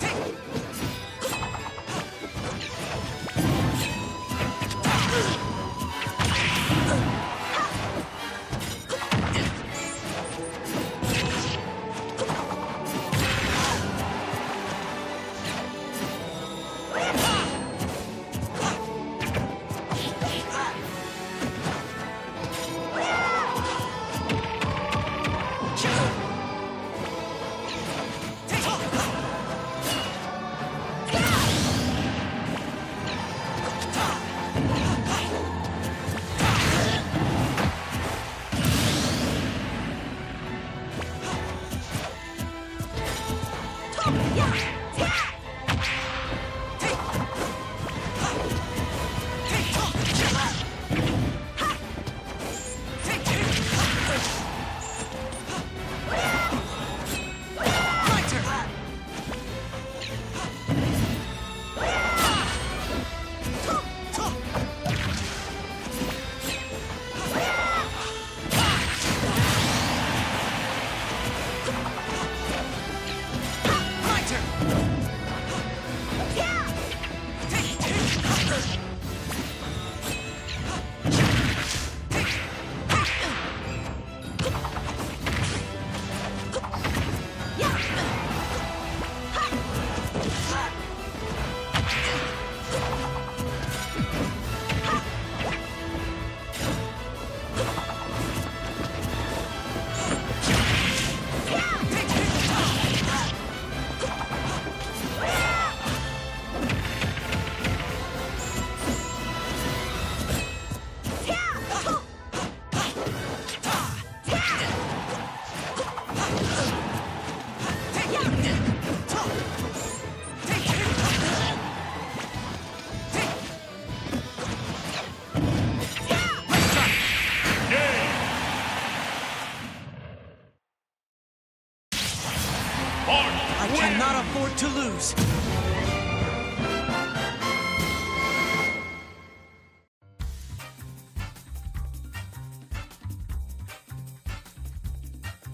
Take Yeah. I cannot afford to lose.